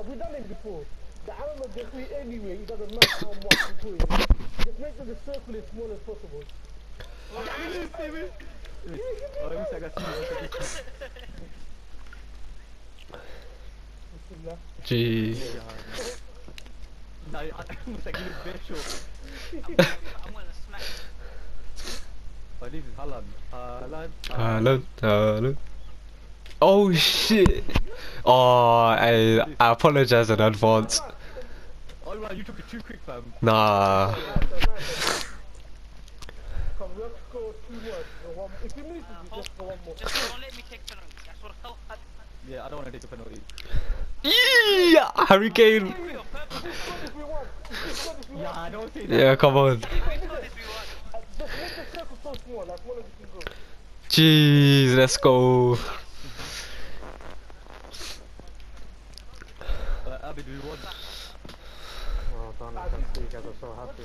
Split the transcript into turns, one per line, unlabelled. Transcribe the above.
have we done it before? The animal gets me anyway, it doesn't matter how much you put in. Just make sure the circle is small as possible.
Oh, let me see, I got two.
Bismillah.
Jeez.
Nah, I almost like this bare short.
I'm gonna, I'm gonna smack.
Oh, this is Haaland. Haaland.
Hello, hello. Oh shit! Oh, I, I apologize in advance.
Oh, wow, you took it too quick, fam.
Nah.
Come, we have to go two more. If you need you just go one more.
just don't let me take penalty. That's what I'll
Yeah, I don't want to take a penalty.
Yeah, Hurricane.
Yeah, I don't say that.
Yeah, come on. Jeez, let's
want, Abby, do you want?
Well done, I can see you guys are so happy.